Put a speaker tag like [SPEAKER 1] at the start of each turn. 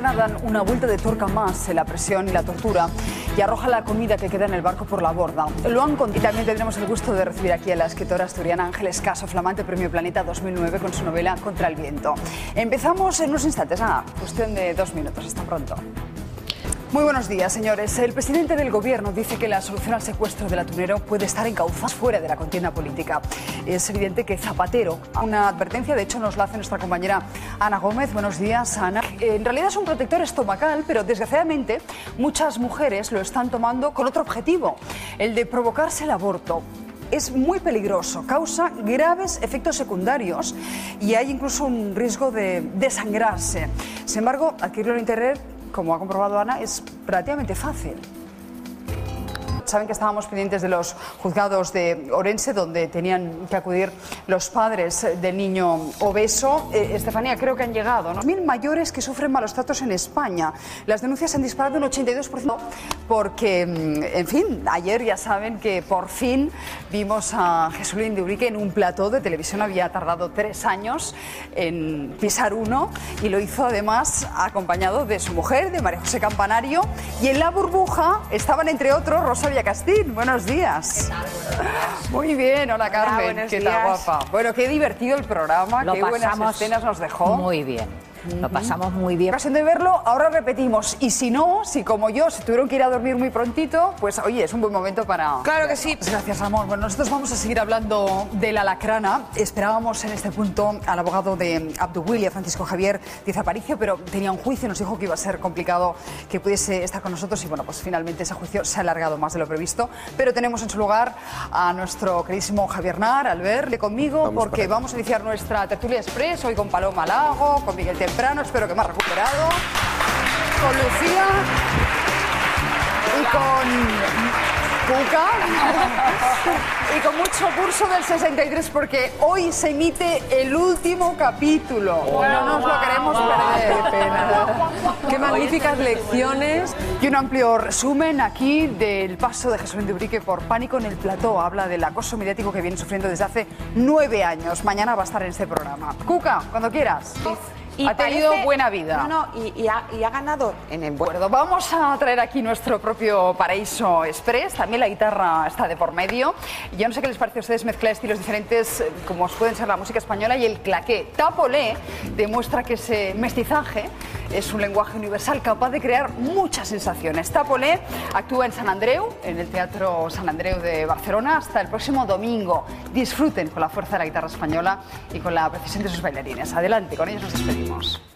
[SPEAKER 1] dan una vuelta de torca más en la presión y la tortura y arroja la comida que queda en el barco por la borda. Lo han y también tendremos el gusto de recibir aquí a la escritora asturiana Ángeles Caso, flamante Premio Planeta 2009 con su novela Contra el Viento. Empezamos en unos instantes, ah, cuestión de dos minutos, hasta pronto. Muy buenos días, señores. El presidente del Gobierno dice que la solución al secuestro del atunero puede estar encauzada fuera de la contienda política. Es evidente que Zapatero, una advertencia, de hecho nos la hace nuestra compañera Ana Gómez. Buenos días, Ana. En realidad es un protector estomacal, pero desgraciadamente muchas mujeres lo están tomando con otro objetivo, el de provocarse el aborto es muy peligroso, causa graves efectos secundarios y hay incluso un riesgo de desangrarse. Sin embargo, adquirirlo en Internet como ha comprobado Ana, es relativamente fácil. Saben que estábamos pendientes de los juzgados de Orense, donde tenían que acudir los padres del niño obeso. Eh, Estefanía, creo que han llegado. ¿no? Mil mayores que sufren malos tratos en España. Las denuncias han disparado un 82% porque, mm, en fin, ayer ya saben que por fin vimos a Jesulín de Urique en un plató de televisión. Había tardado tres años en pisar uno y lo hizo además acompañado de su mujer, de María José Campanario. Y en la burbuja estaban, entre otros, Rosa Castín, buenos días. Muy bien, hola Carmen, qué tal guapa. Bueno, qué divertido el programa, qué buenas escenas nos dejó.
[SPEAKER 2] Muy bien. Lo pasamos muy bien.
[SPEAKER 1] Ocasión de verlo, ahora repetimos. Y si no, si como yo se tuvieron que ir a dormir muy prontito, pues oye, es un buen momento para.
[SPEAKER 3] Claro que sí.
[SPEAKER 1] Gracias, amor. Bueno, nosotros vamos a seguir hablando de la lacrana. Esperábamos en este punto al abogado de Abduwilia, Francisco Javier Díaz Aparicio, pero tenía un juicio, nos dijo que iba a ser complicado que pudiese estar con nosotros y bueno, pues finalmente ese juicio se ha alargado más de lo previsto. Pero tenemos en su lugar a nuestro queridísimo Javier Nar, al verle conmigo, porque vamos a iniciar nuestra tertulia express hoy con Paloma Lago, con Miguel espero que me ha recuperado. Con Lucía y con Cuca y con mucho curso del 63 porque hoy se emite el último capítulo. no nos lo queremos perder.
[SPEAKER 3] Qué pena. Qué magníficas lecciones.
[SPEAKER 1] Y un amplio resumen aquí del paso de Jesús Dubrique por pánico en el plató. Habla del acoso mediático que viene sufriendo desde hace nueve años. Mañana va a estar en este programa. Cuca, cuando quieras. Y ha tenido buena vida.
[SPEAKER 3] No, no, y, ha, ganado en el
[SPEAKER 1] bueno. Vamos a traer aquí nuestro propio Paraíso Express. También la guitarra está de por medio. Yo no sé qué les parece a ustedes mezclar estilos diferentes, eh, como pueden ser la música española y el claqué. Tapolé demuestra que ese mestizaje es un lenguaje universal capaz de crear muchas sensaciones. Tapolé actúa en San Andreu, en el Teatro San Andreu de Barcelona, hasta el próximo domingo. Disfruten con la fuerza de la guitarra española y con la precisión de sus bailarines. Adelante, con ellos nos despedimos.